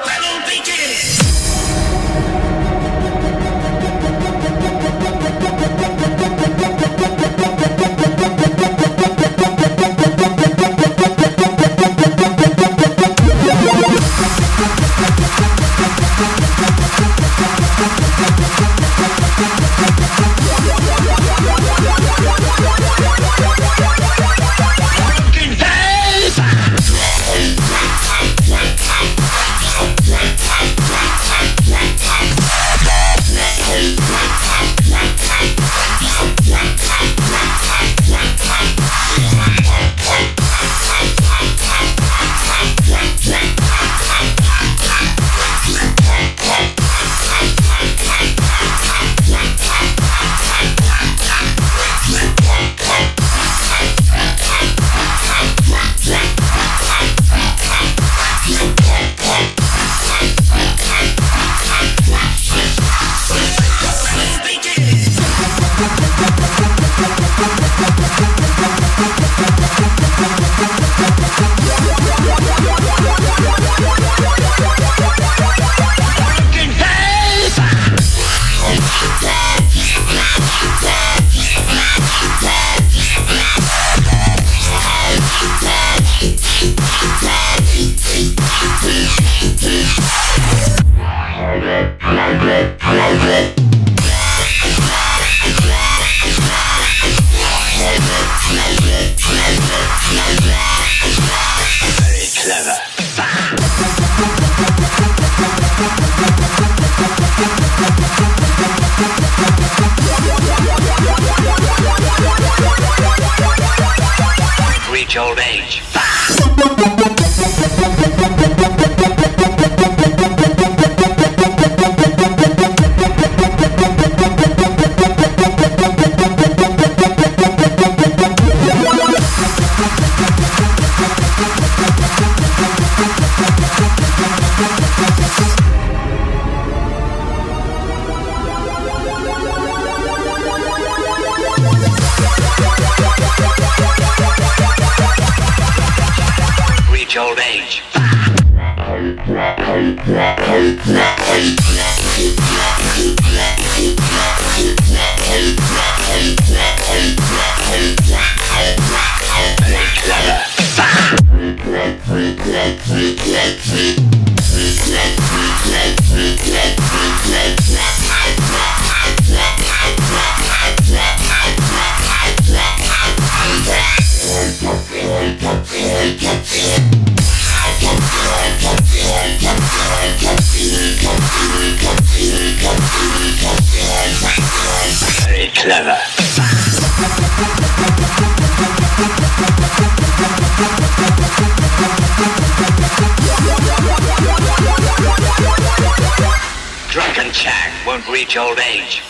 battle begins! Reach old age. Reach old age. Drunken Chang won't reach old age.